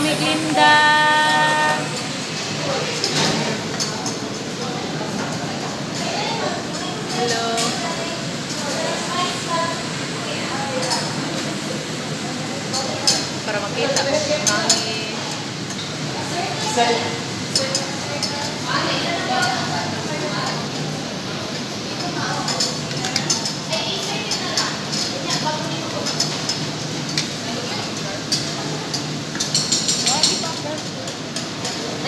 Mami Glinda. Hello. Para makita ko ang hangin.